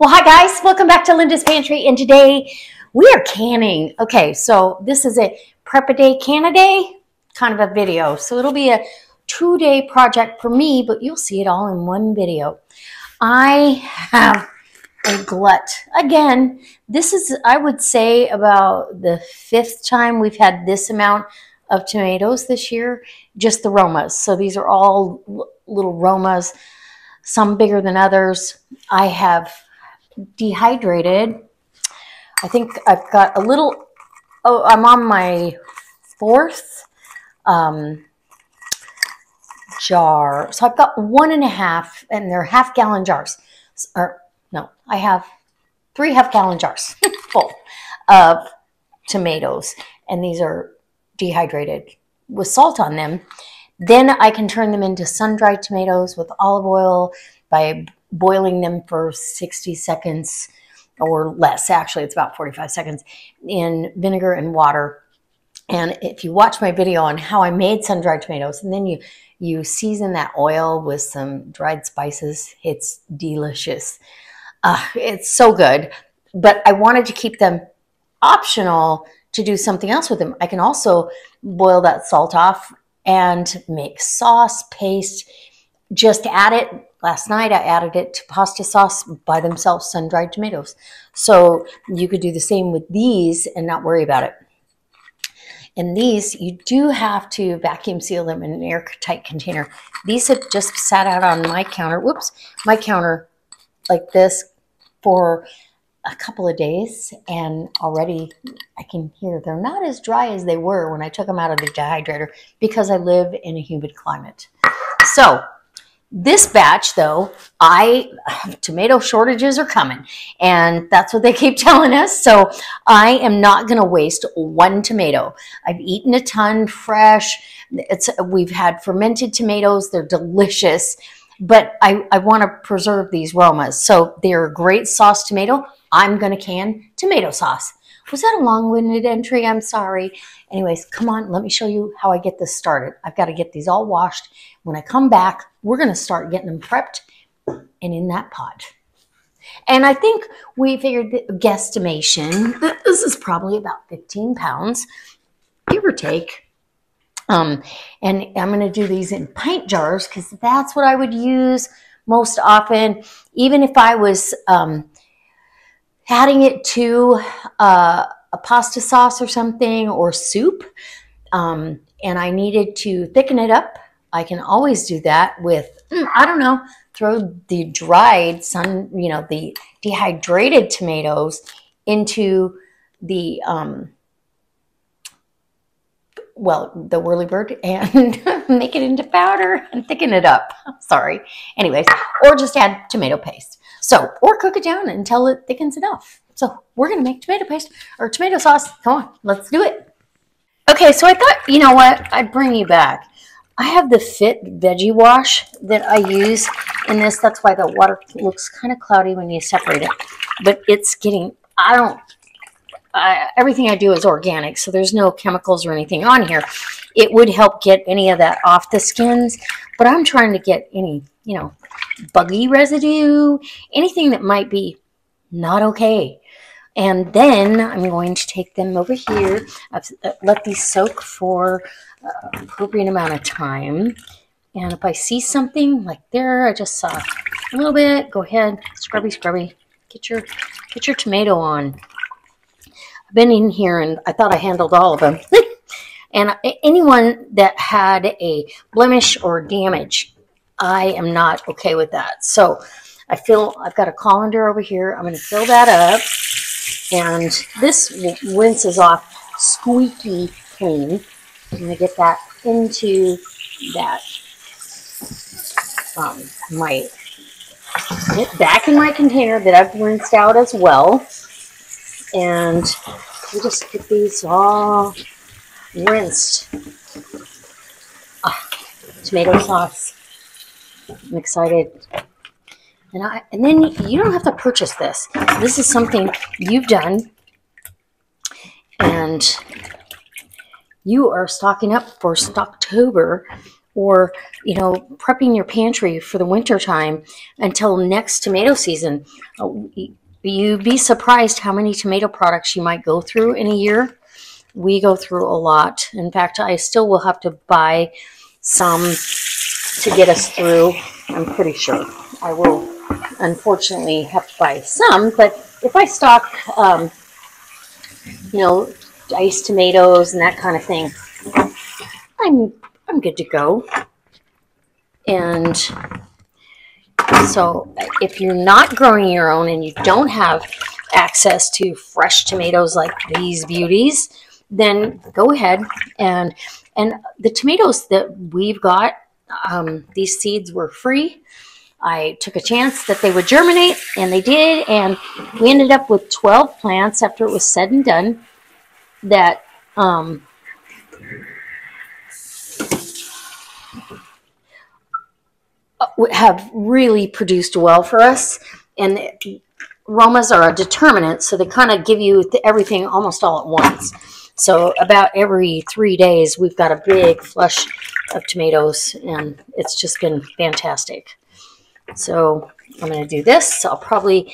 Well, hi guys, welcome back to Linda's Pantry, and today we are canning. Okay, so this is a prep a day, can a day kind of a video. So it'll be a two day project for me, but you'll see it all in one video. I have a glut. Again, this is, I would say, about the fifth time we've had this amount of tomatoes this year, just the Romas. So these are all little Romas, some bigger than others. I have dehydrated. I think I've got a little, oh, I'm on my fourth um, jar. So I've got one and a half, and they're half gallon jars. Or, no, I have three half gallon jars full of tomatoes. And these are dehydrated with salt on them. Then I can turn them into sun-dried tomatoes with olive oil by boiling them for 60 seconds or less. Actually, it's about 45 seconds in vinegar and water. And if you watch my video on how I made sun-dried tomatoes, and then you you season that oil with some dried spices, it's delicious. Uh, it's so good. But I wanted to keep them optional to do something else with them. I can also boil that salt off and make sauce, paste, just add it Last night I added it to pasta sauce by themselves, sun-dried tomatoes. So you could do the same with these and not worry about it. And these, you do have to vacuum seal them in an airtight container. These have just sat out on my counter, whoops, my counter like this for a couple of days and already I can hear they're not as dry as they were when I took them out of the dehydrator because I live in a humid climate. So this batch, though, I tomato shortages are coming, and that's what they keep telling us. So I am not going to waste one tomato. I've eaten a ton fresh. It's we've had fermented tomatoes; they're delicious. But I, I want to preserve these Romas, so they're a great sauce tomato. I'm going to can tomato sauce. Was that a long-winded entry? I'm sorry. Anyways, come on, let me show you how I get this started. I've got to get these all washed. When I come back, we're going to start getting them prepped and in that pot. And I think we figured the guesstimation this is probably about 15 pounds, give or take. Um, and I'm going to do these in pint jars because that's what I would use most often. Even if I was um, adding it to uh, a pasta sauce or something or soup, um, and I needed to thicken it up, I can always do that with, hmm, I don't know, throw the dried sun, you know, the dehydrated tomatoes into the, um, well, the whirlybird and make it into powder and thicken it up. Sorry. Anyways, or just add tomato paste. So, or cook it down until it thickens enough. So we're to make tomato paste or tomato sauce. Come on, let's do it. Okay, so I thought, you know what, I'd bring you back. I have the Fit Veggie Wash that I use in this. That's why the water looks kind of cloudy when you separate it. But it's getting, I don't, I, everything I do is organic, so there's no chemicals or anything on here. It would help get any of that off the skins, but I'm trying to get any, you know, buggy residue, anything that might be not okay. And then I'm going to take them over here. I've uh, let these soak for appropriate amount of time. And if I see something like there, I just saw a little bit, go ahead, scrubby, scrubby, get your, get your tomato on. I've been in here and I thought I handled all of them. and anyone that had a blemish or damage, I am not okay with that. So I feel I've got a colander over here. I'm going to fill that up. And this rinses off squeaky clean. I'm going to get that into that, um, my, back in my container that I've rinsed out as well. And we just get these all rinsed. Ah, tomato sauce. I'm excited. And I and then you don't have to purchase this. This is something you've done and you are stocking up for Stocktober or you know prepping your pantry for the winter time until next tomato season uh, you'd be surprised how many tomato products you might go through in a year. We go through a lot. In fact i still will have to buy some to get us through. I'm pretty sure. I will unfortunately have to buy some but if i stock um, you know diced tomatoes and that kind of thing i'm I'm good to go. And so if you're not growing your own and you don't have access to fresh tomatoes like these beauties, then go ahead and and the tomatoes that we've got, um, these seeds were free. I took a chance that they would germinate, and they did, and we ended up with 12 plants after it was said and done that um, have really produced well for us. And Romas are a determinate, so they kind of give you everything almost all at once. So about every three days, we've got a big flush of tomatoes, and it's just been fantastic. So I'm going to do this. I'll probably,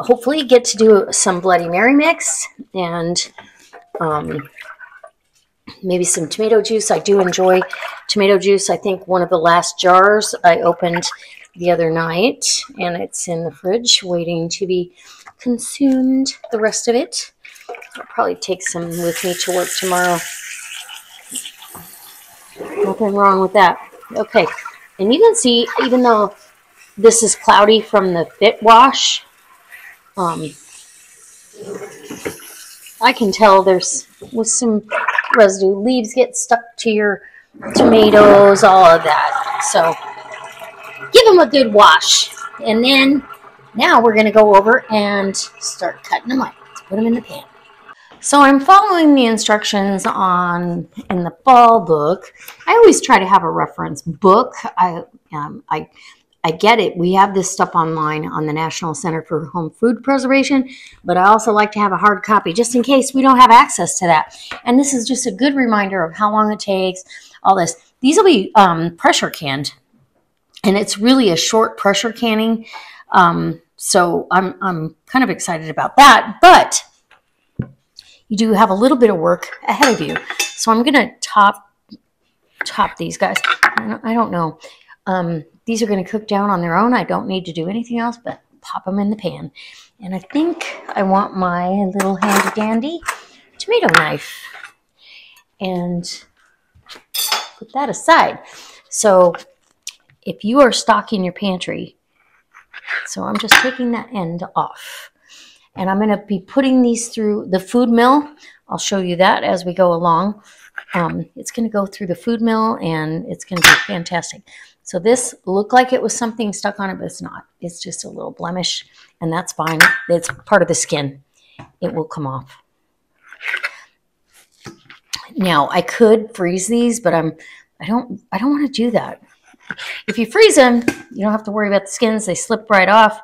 hopefully, get to do some Bloody Mary mix and um, maybe some tomato juice. I do enjoy tomato juice. I think one of the last jars I opened the other night, and it's in the fridge waiting to be consumed, the rest of it. I'll probably take some with me to work tomorrow. Nothing wrong with that. Okay, and you can see, even though this is cloudy from the fit wash, um, I can tell there's with some residue. Leaves get stuck to your tomatoes, all of that. So give them a good wash. And then now we're going to go over and start cutting them up. Let's put them in the pan. So I'm following the instructions on in the Ball book. I always try to have a reference book. I um, I I get it. We have this stuff online on the National Center for Home Food Preservation, but I also like to have a hard copy just in case we don't have access to that. And this is just a good reminder of how long it takes, all this. These will be um, pressure canned, and it's really a short pressure canning. Um, so I'm, I'm kind of excited about that, but you do have a little bit of work ahead of you. So I'm going to top top these guys. I don't, know. Um, these are going to cook down on their own. I don't need to do anything else but pop them in the pan. And I think I want my little handy dandy tomato knife and put that aside. So if you are stocking your pantry, so I'm just taking that end off. And I'm going to be putting these through the food mill. I'll show you that as we go along. Um, it's going to go through the food mill and it's going to be fantastic. So this looked like it was something stuck on it, but it's not. It's just a little blemish, and that's fine. It's part of the skin. It will come off. Now, I could freeze these, but I'm I don't I don't want to do that. If you freeze them, you don't have to worry about the skins. They slip right off.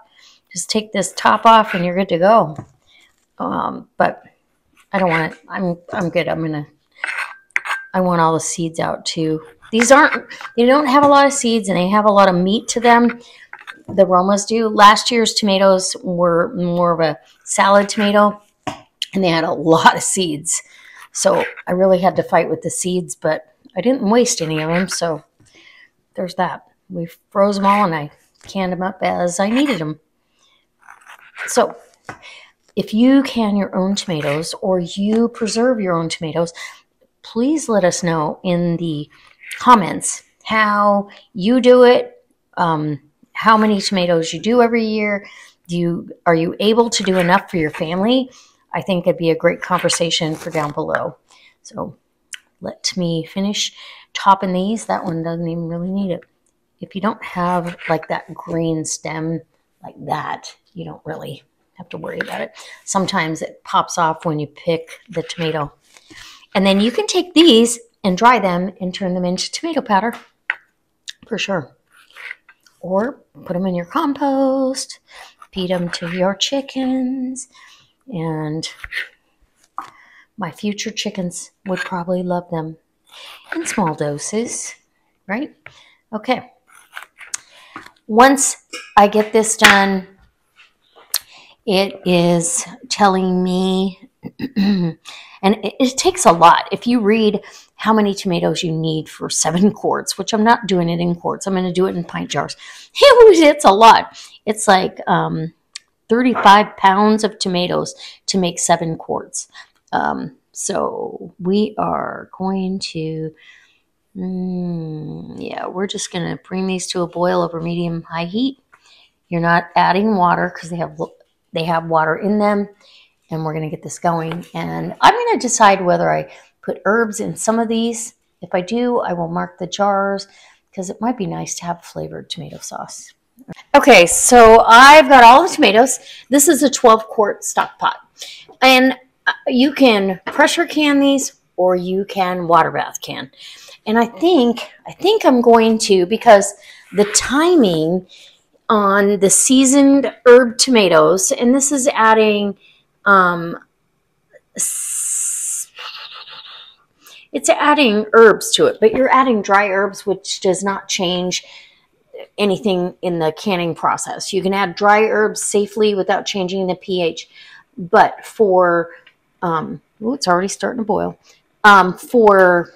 Just take this top off and you're good to go. Um, but I don't want it. I'm I'm good. I'm gonna I want all the seeds out too. These aren't, they don't have a lot of seeds and they have a lot of meat to them. The Romas do. Last year's tomatoes were more of a salad tomato and they had a lot of seeds. So I really had to fight with the seeds, but I didn't waste any of them. So there's that. We froze them all and I canned them up as I needed them. So if you can your own tomatoes or you preserve your own tomatoes, please let us know in the comments how you do it, um, how many tomatoes you do every year. Do you are you able to do enough for your family? I think it'd be a great conversation for down below. So let me finish topping these. That one doesn't even really need it. If you don't have like that green stem like that, you don't really have to worry about it. Sometimes it pops off when you pick the tomato. And then you can take these and dry them and turn them into tomato powder for sure. Or put them in your compost, feed them to your chickens, and my future chickens would probably love them in small doses. right? Okay. Once I get this done, it is telling me, and it, it, takes a lot. If you read how many tomatoes you need for seven quarts, which I'm not doing it in quarts, I'm going to do it in pint jars. It's a lot. It's like um, 35 pounds of tomatoes to make seven quarts. Um, so we are going to, mm, yeah, we're just going to bring these to a boil over medium high heat. You're not adding water because they have they have water in them, and we're going to get this going. And I'm going to decide whether I put herbs in some of these. If I do, I will mark the jars because it might be nice to have flavored tomato sauce. Okay, so I've got all the tomatoes. This is a 12 quart stock pot. And uh, you can pressure can these or you can water bath can. And I think, I think I'm going to, because the timing on the seasoned herb tomatoes, and this is adding, um, it's adding herbs to it, but you're adding dry herbs, which does not change anything in the canning process. You can add dry herbs safely without changing the pH. But for, um, oh, it's already starting to boil. Um, for,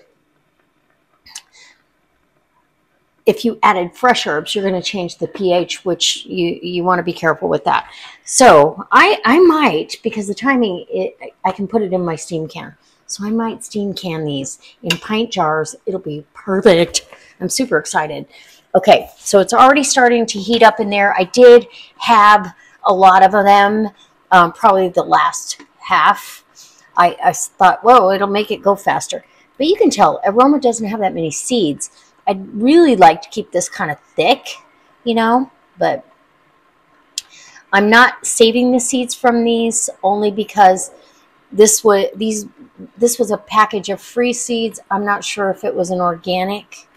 if you added fresh herbs, you're going to change the pH, which you, you want to be careful with that. So I, I might, because the timing, it, I can put it in my steam can. So I might steam can these in pint jars. It'll be perfect. I'm super excited. Okay, so it's already starting to heat up in there. I did have a lot of them, um, probably the last half. I, I thought, whoa, it'll make it go faster. But you can tell, a Roma doesn't have that many seeds. I'd really like to keep this kind of thick, you know, but I'm not saving the seeds from these only because this would these this was a package of free seeds. I'm not sure if it was an organic.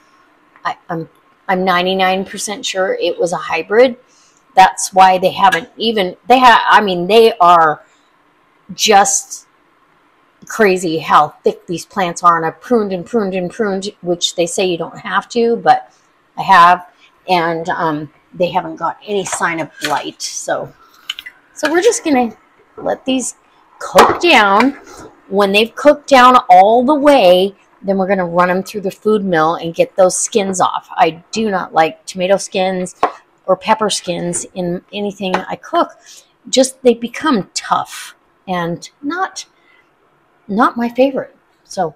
I, I'm I'm 99% sure it was a hybrid. That's why they haven't even, they have, I mean, they are just crazy how thick these plants are. And I've pruned and pruned and pruned, which they say you don't have to, but I have. And um, they haven't got any sign of blight. So, so we're just going to let these cook down. When they've cooked down all the way, then we're going to run them through the food mill and get those skins off. I do not like tomato skins or pepper skins in anything I cook. Just they become tough and not not my favorite. So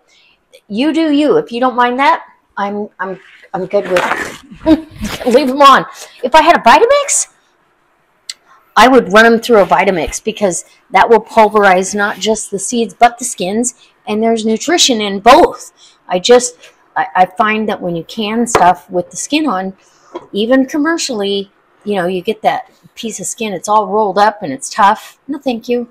you do you. If you don't mind that, I'm I'm I'm good with leave them on. If I had a Vitamix, I would run them through a Vitamix because that will pulverize not just the seeds but the skins and there's nutrition in both. I just I, I find that when you can stuff with the skin on, even commercially, you know, you get that piece of skin. It's all rolled up and it's tough. No, thank you.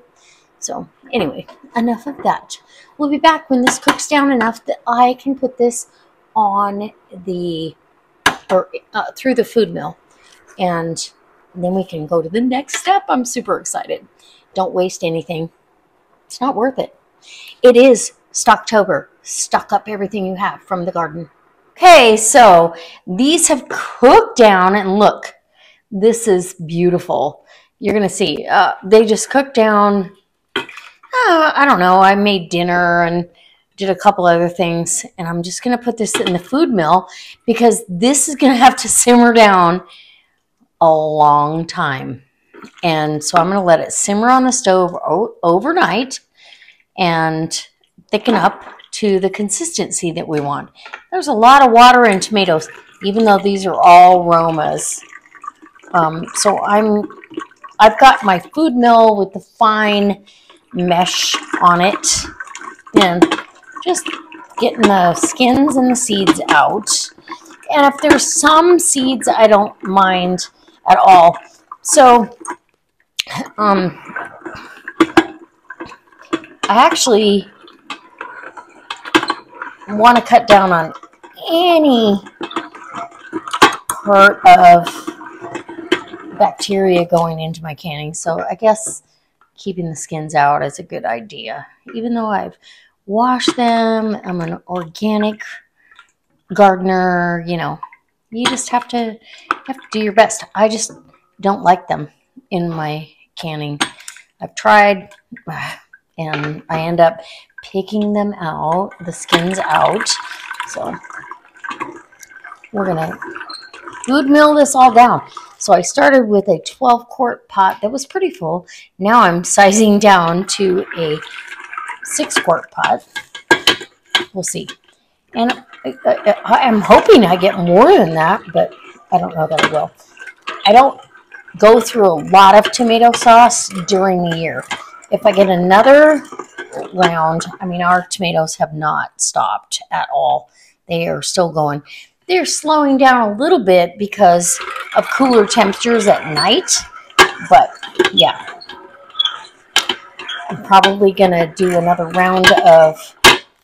So anyway, enough of that. We'll be back when this cooks down enough that I can put this on the or uh, through the food mill, and then we can go to the next step. I'm super excited. Don't waste anything. It's not worth it. It is Stocktober. Stock up everything you have from the garden. Okay, so these have cooked down and look, this is beautiful. You're to see, uh, they just cooked down. Uh, I don't know. I made dinner and did a couple other things and I'm just to put this in the food mill because this is to have to simmer down a long time. And so I'm going to let it simmer on the stove overnight and thicken up to the consistency that we want. There's a lot of water in tomatoes, even though these are all Romas. Um, so I'm, I've got my food mill with the fine mesh on it and just getting the skins and the seeds out. And if there's some seeds, I don't mind at all. So, um, I actually want to cut down on any part of bacteria going into my canning. So I guess keeping the skins out is a good idea. Even though I've washed them, I'm an organic gardener, you know, you just have to have to do your best. I just don't like them in my canning. I've tried and I end up picking them out, the skins out. So we're gonna food mill this all down. So I started with a 12 quart pot that was pretty full. Now I'm sizing down to a six quart pot. We'll see. And I, am hoping I get more than that, but I don't know that I will. I don't go through a lot of tomato sauce during the year. If I get another round, I mean, our tomatoes have not stopped at all. They are still going. They're slowing down a little bit because of cooler temperatures at night, but yeah. I'm probably going to do another round of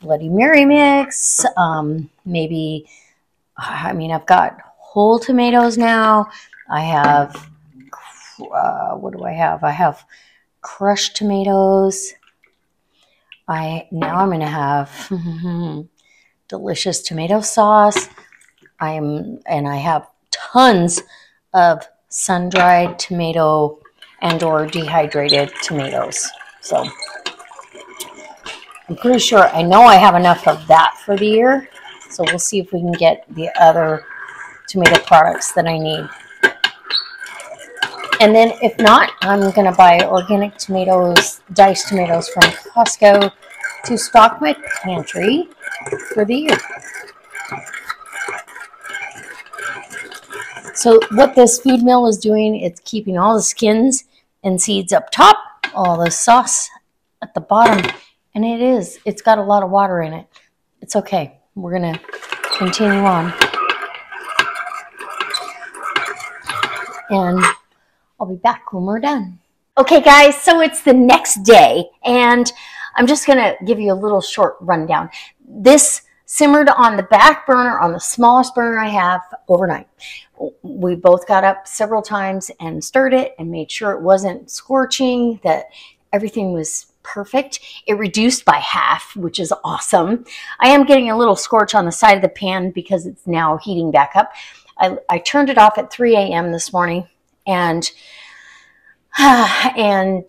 Bloody Mary mix. Um, maybe, I mean, I've got whole tomatoes now. I have, uh, what do I have? I have crushed tomatoes. I now I'm going to have delicious tomato sauce. I'm and I have tons of sun-dried tomato and or dehydrated tomatoes. So I'm pretty sure, I know I have enough of that for the year. So we'll see if we can get the other tomato products that I need. And then if not, I'm going to buy organic tomatoes, diced tomatoes from Costco to stock my pantry for the year. So what this food mill is doing, it's keeping all the skins and seeds up top, all the sauce at the bottom, and it is. It's got a lot of water in it. It's okay. We're going to continue on. And I'll be back when we're done. Okay, guys, so it's the next day, and I'm just going to give you a little short rundown. This simmered on the back burner, on the smallest burner I have, overnight. We both got up several times and stirred it and made sure it wasn't scorching, that everything was perfect. It reduced by half, which is awesome. I am getting a little scorch on the side of the pan because it's now heating back up. I, I turned it off at 3 a.m. this morning and and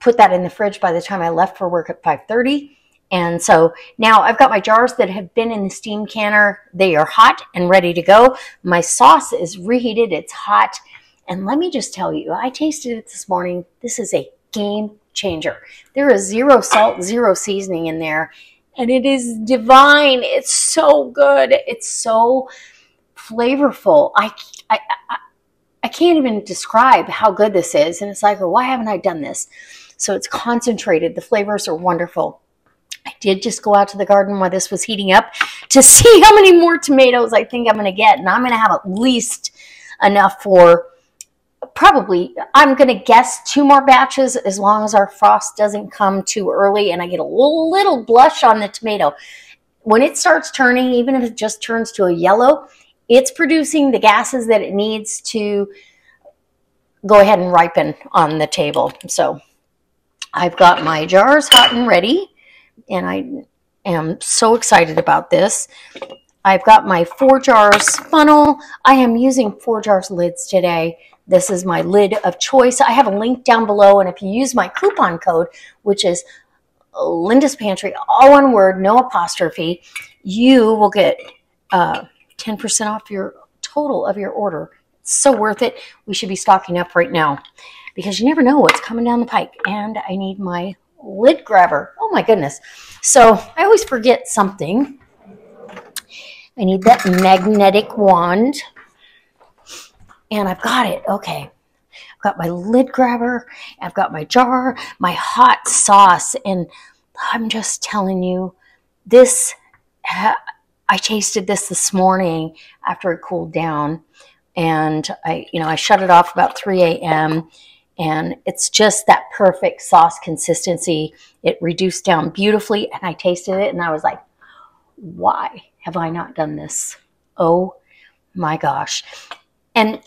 put that in the fridge by the time I left for work at 5:30. And so now I've got my jars that have been in the steam canner. They are hot and ready to go. My sauce is reheated. It's hot. And let me just tell you, I tasted it this morning. This is a game changer. There is zero salt, zero seasoning in there, and it is divine. It's so good. It's so flavorful. I, I, I, I can't even describe how good this is. And it's like, well, why haven't I done this? So it's concentrated. The flavors are wonderful. I did just go out to the garden while this was heating up to see how many more tomatoes I think I'm going to get. And I'm going to have at least enough for probably, I'm going to guess two more batches as long as our frost doesn't come too early and I get a little, little blush on the tomato. When it starts turning, even if it just turns to a yellow, it's producing the gases that it needs to go ahead and ripen on the table. So I've got my jars hot and ready and I am so excited about this. I've got my Forjars funnel. I am using Forjars lids today. This is my lid of choice. I have a link down below, and if you use my coupon code, which is Linda's Pantry, all one word, no apostrophe, you will get 10% uh, off your total of your order. It's so worth it. We should be stocking up right now because you never know what's coming down the pike. And I need my lid grabber. Oh my goodness. So I always forget something. I need that magnetic wand and I've got it. Okay. I've got my lid grabber. I've got my jar, my hot sauce. And I'm just telling you, this, I tasted this this morning after it cooled down. And I, you know, I shut it off about 3 a.m. And it's just that perfect sauce consistency. It reduced down beautifully. And I tasted it and I was like, why have I not done this? Oh my gosh. And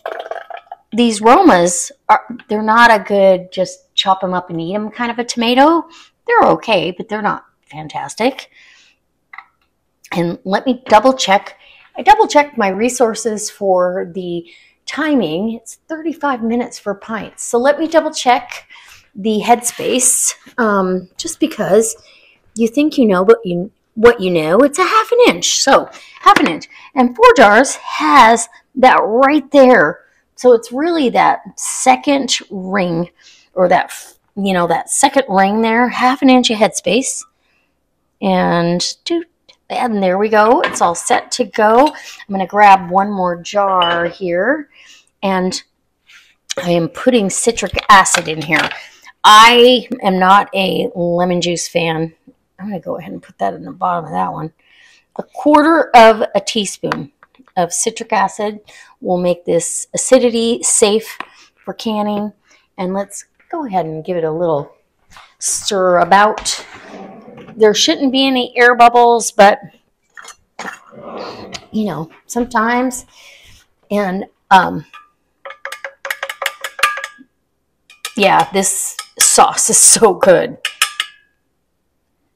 these Romas are they're not a good just chop them up and eat them kind of a tomato. They're okay, but they're not fantastic. And let me double check I double checked my resources for the timing. It's 35 minutes for pints. So let me double check the headspace um, just because you think you know, but you what you know, it's a half an inch. So half an inch. And Forjars has that right there. So it's really that second ring or that, you know, that second ring there, half an inch of headspace. And and there we go. It's all set to go. I'm going to grab one more jar here and I am putting citric acid in here. I am not a lemon juice fan. I'm going to go ahead and put that in the bottom of that one. A quarter of a teaspoon of citric acid will make this acidity safe for canning. And let's go ahead and give it a little stir about. There shouldn't be any air bubbles, but you know, sometimes. And um, yeah, this sauce is so good.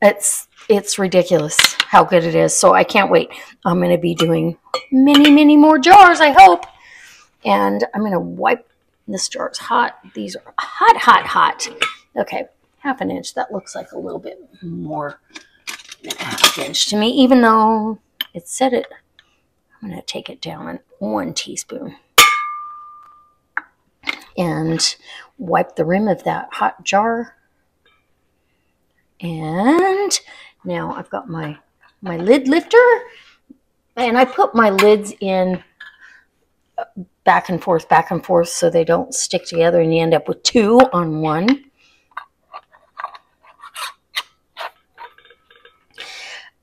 It's it's ridiculous how good it is. So I can't wait. I'm going to be doing many, many more jars, I hope. And I'm going to wipe this jar is hot. These are hot, hot, hot. Okay, half an inch. That looks like a little bit more than half inch to me, even though it said it. I'm going to take it down one teaspoon and wipe the rim of that hot jar. And now I've got my, my lid lifter and I put my lids in uh, back and forth, back and forth so they don't stick together and you end up with two on one.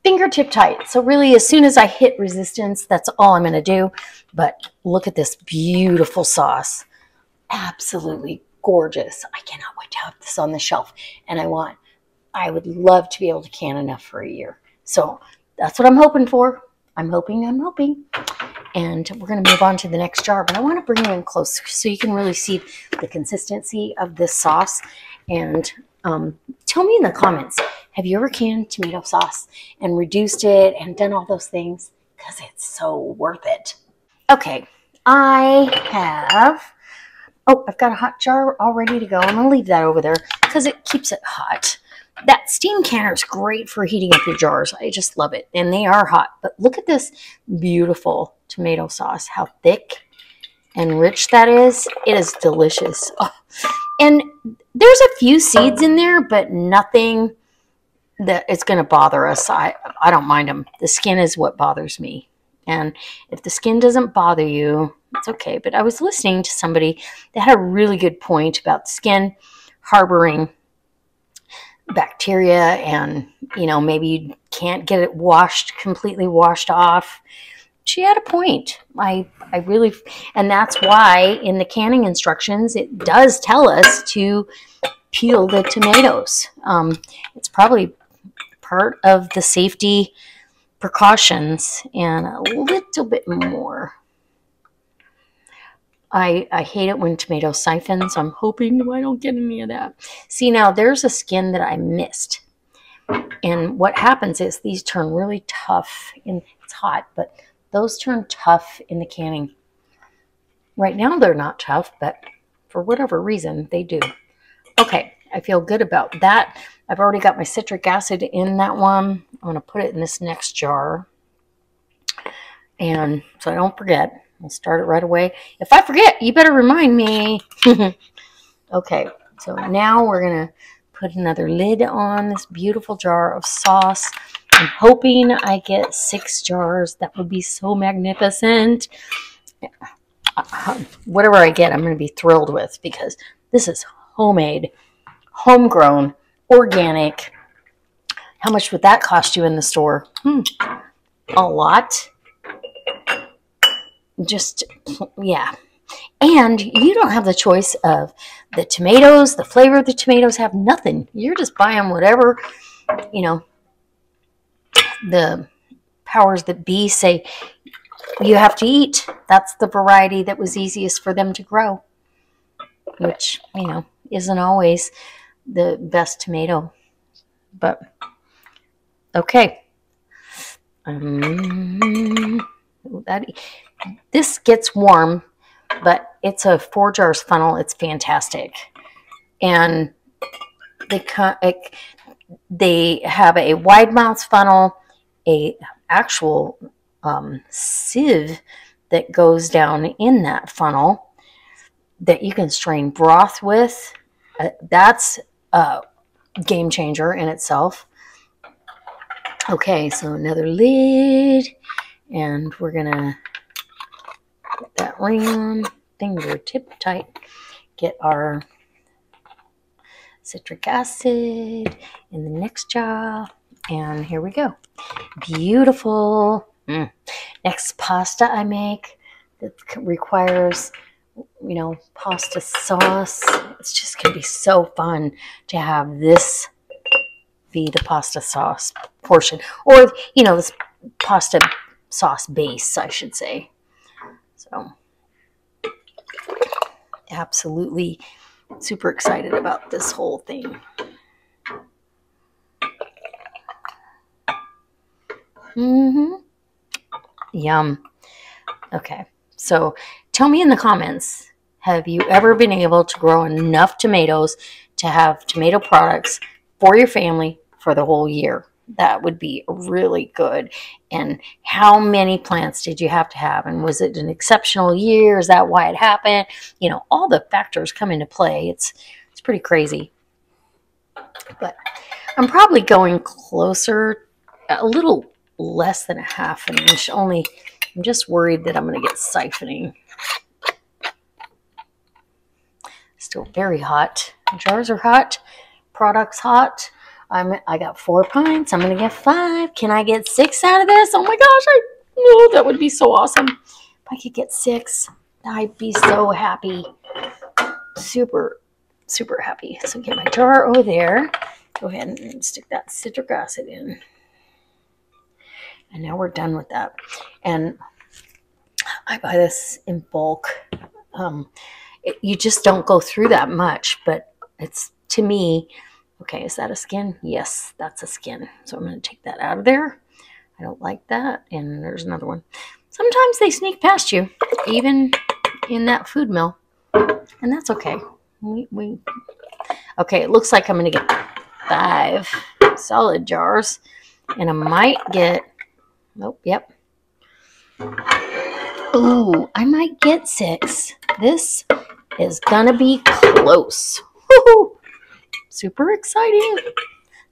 fingertip tight. So really, as soon as I hit resistance, that's all I'm going to do. But look at this beautiful sauce. Absolutely gorgeous. I cannot wait to have this on the shelf. And I want, I would love to be able to can enough for a year. So that's what I'm hoping for. I'm hoping, I'm hoping. And we're going to move on to the next jar. But I want to bring you in close so you can really see the consistency of this sauce. And um, tell me in the comments, have you ever canned tomato sauce and reduced it and done all those things? Because it's so worth it. Okay, I have, oh, I've got a hot jar all ready to go. I'm going to leave that over there because it keeps it hot. That steam canner is great for heating up your jars. I just love it. And they are hot. But look at this beautiful tomato sauce. How thick and rich that is. It is delicious. Oh. And there's a few seeds in there, but nothing that it's going to bother us. I, I don't mind them. The skin is what bothers me. And if the skin doesn't bother you, it's okay. But I was listening to somebody that had a really good point about skin harboring bacteria and, you know, maybe you can't get it washed, completely washed off. She had a point. I, I really, and that's why in the canning instructions, it does tell us to peel the tomatoes. Um, it's probably part of the safety precautions and a little bit more. I, I hate it when tomato siphons. I'm hoping I don't get any of that. See, now there's a skin that I missed. And what happens is these turn really tough. And it's hot, but those turn tough in the canning. Right now they're not tough, but for whatever reason, they do. Okay, I feel good about that. I've already got my citric acid in that one. I'm going to put it in this next jar. And so I don't forget. I'll start it right away. If I forget, you better remind me. okay, so now we're going to put another lid on this beautiful jar of sauce. I'm hoping I get six jars. That would be so magnificent. Whatever I get, I'm going to be thrilled with because this is homemade, homegrown, organic. How much would that cost you in the store? Hmm. A lot. Just, yeah. And you don't have the choice of the tomatoes, the flavor of the tomatoes have nothing. You're just buying whatever, you know, the powers that be say you have to eat. That's the variety that was easiest for them to grow, which, you know, isn't always the best tomato. But okay. Um, that this gets warm, but it's a Forjars funnel. It's fantastic, and they they have a wide mouth funnel, a actual um, sieve that goes down in that funnel that you can strain broth with. Uh, that's a game changer in itself. Okay, so another lid, and we're gonna get that. Things are tip tight. Get our citric acid in the next jar, and here we go. Beautiful. Mm. Next pasta I make that requires, you know, pasta sauce. It's just going to be so fun to have this be the pasta sauce portion. Or, you know, this pasta sauce base, I should say. So, absolutely super excited about this whole thing. Mm-hmm. Yum. Okay. So tell me in the comments, have you ever been able to grow enough tomatoes to have tomato products for your family for the whole year? That would be really good. And how many plants did you have to have? And was it an exceptional year? Is that why it happened? You know, all the factors come into play. It's it's pretty crazy. But I'm probably going closer, a little less than a half an inch. Only, I'm just worried that I'm going to get siphoning. Still very hot. Jars are hot. Products hot. I'm, I got four pints. I'm going to get five. Can I get six out of this? Oh my gosh. I know that would be so awesome. If I could get six, I'd be so happy. Super, super happy. So get my jar over there. Go ahead and stick that citric acid in. And now we're done with that. And I buy this in bulk. Um, it, you just don't go through that much, but it's to me, okay, is that a skin? Yes, that's a skin. So I'm going to take that out of there. I don't like that. And there's another one. Sometimes they sneak past you, even in that food mill. And that's okay. We, we Okay, it looks like I'm going to get five solid jars. And I might get Nope, yep. Ooh, I might get six. This is gonna be close. Super exciting.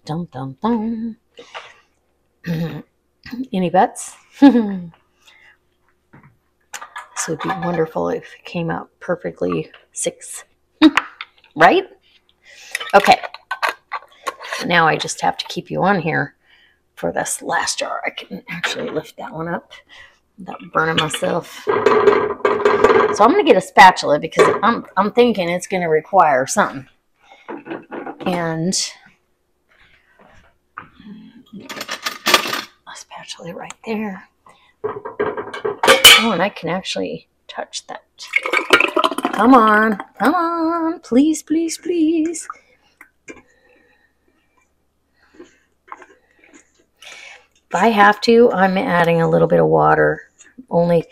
Dum dum dum. Any bets? this would be wonderful if it came out perfectly six. right? Okay. Now I just have to keep you on here for this last jar. I can actually lift that one up without burning myself. So I'm going to get a spatula because I'm, I'm thinking it's going to require something. And a spatula right there. Oh, and I can actually touch that. Come on, come on, please, please, please. If I have to, I'm adding a little bit of water. Only,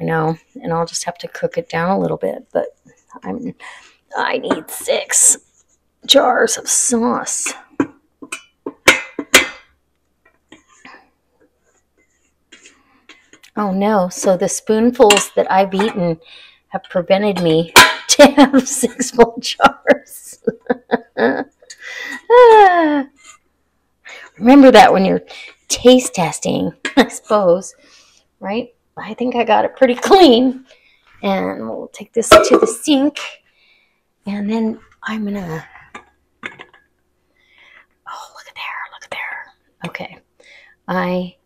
I know, and I'll just have to cook it down a little bit. But I'm, I need six jars of sauce. Oh no, so the spoonfuls that I've eaten have prevented me to have six full jars. Remember that when you're taste testing, I suppose, right? I think I got it pretty clean. And we'll take this to the sink. And then I'm going to... Oh, look at there. Look at there. Okay. I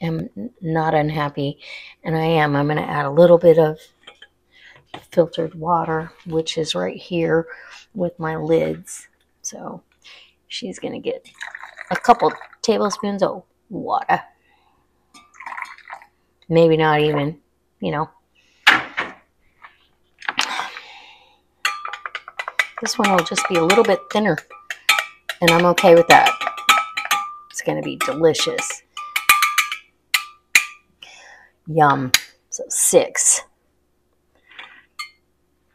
am not unhappy. And I am. I'm going to add a little bit of filtered water, which is right here with my lids. So she's going to get a couple tablespoons of water. Maybe not even, you know. This one will just be a little bit thinner, and I'm okay with that. It's going to be delicious. Yum. So six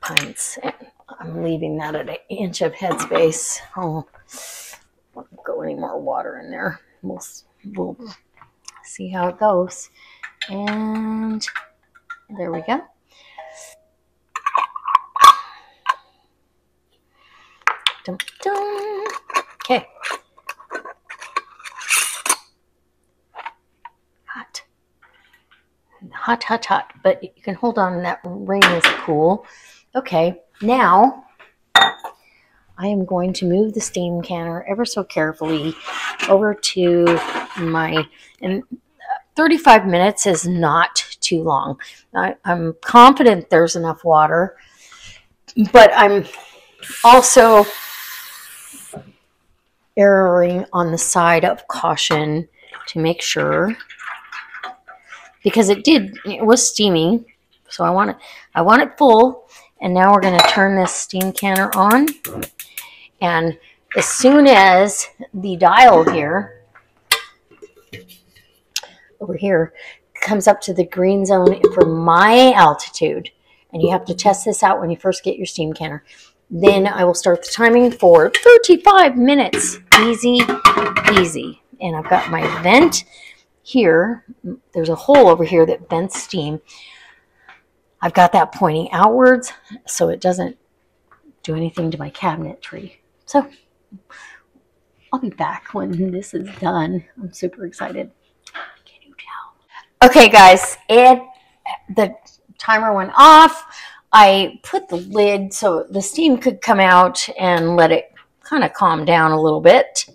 pints. And I'm leaving that at an inch of headspace. Oh, won't go any more water in there. We'll, we'll see how it goes. And there we go. Dum, dum. Okay. Hot. Hot, hot, hot. But you can hold on, that ring is cool. Okay, now I am going to move the steam canner ever so carefully over to my, and uh, 35 minutes is not too long. I, am confident there's enough water, but I'm also erring on the side of caution to make sure because it did it was steaming so I want it I want it full and now we're going to turn this steam canner on and as soon as the dial here over here comes up to the green zone for my altitude and you have to test this out when you first get your steam canner then I will start the timing for 35 minutes. Easy, easy. And I've got my vent here. There's a hole over here that vents steam. I've got that pointing outwards so it doesn't do anything to my cabinetry. So I'll be back when this is done. I'm super excited. Can you tell? Okay, guys, it the timer went off. I put the lid so the steam could come out and let it kind of calm down a little bit.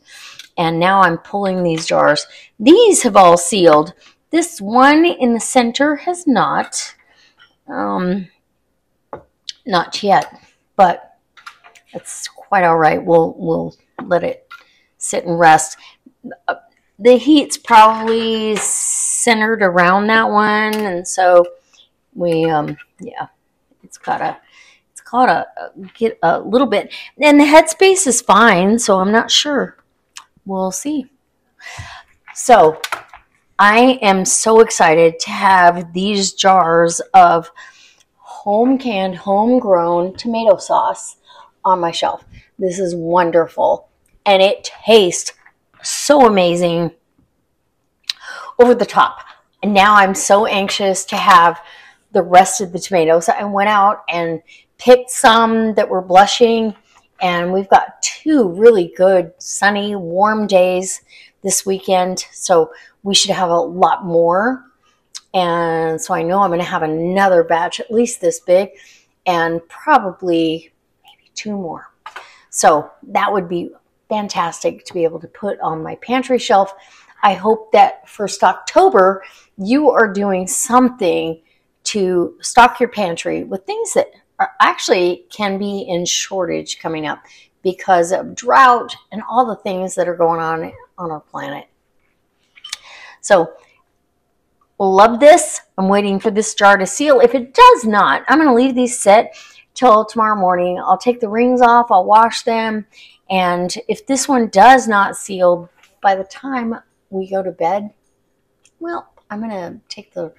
And now I'm pulling these jars. These have all sealed. This one in the center has not. Um, not yet, but it's quite all right. We'll, we'll let it sit and rest. Uh, the heat's probably centered around that one. And so we, um, yeah, it's got a it's got a, get a little bit and the headspace is fine so i'm not sure we'll see. So i am so excited to have these jars of home canned homegrown tomato sauce on my shelf. This is wonderful and it tastes so amazing over the top. And now i'm so anxious to have the rest of the tomatoes. I went out and picked some that were blushing and we've got two really good sunny warm days this weekend so we should have a lot more. And so I know I'm going to have another batch at least this big and probably maybe two more. So that would be fantastic to be able to put on my pantry shelf. I hope that for Stocktober you are doing something to stock your pantry with things that are actually can be in shortage coming up because of drought and all the things that are going on on our planet. So, love this. I'm waiting for this jar to seal. If it does not, I'm going to leave these set till tomorrow morning. I'll take the rings off, I'll wash them, and if this one does not seal by the time we go to bed, well, I'm going to take the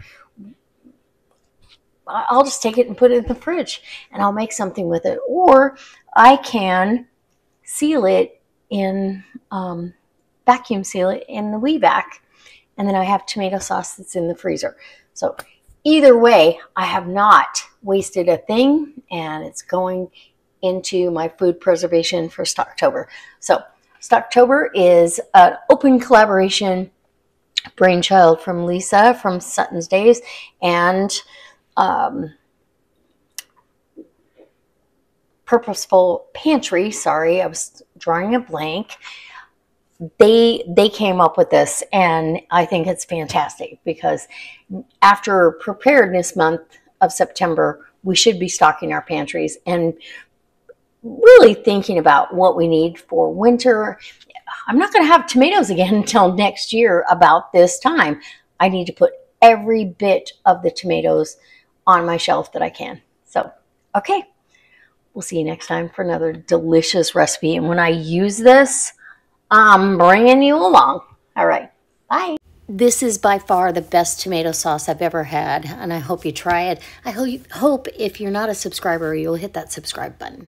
I'll just take it and put it in the fridge and I'll make something with it. Or I can seal it in, um, vacuum seal it in the WeVac. And then I have tomato sauce that's in the freezer. So either way, I have not wasted a thing and it's going into my food preservation for Stocktober. So Stocktober is an open collaboration brainchild from Lisa from Suttons Daze and um, purposeful pantry. Sorry, I was drawing a blank. They they came up with this, and I think it's fantastic because after Preparedness Month of September, we should be stocking our pantries and really thinking about what we need for winter. I'm not going to have tomatoes again until next year about this time. I need to put every bit of the tomatoes on my shelf that I can. So, okay. We'll see you next time for another delicious recipe. And when I use this, I'm bringing you along. All right. Bye. this is by far the best tomato sauce I've ever had, and I hope you try it. I hope, hope if you're not a subscriber, you'll hit that subscribe button.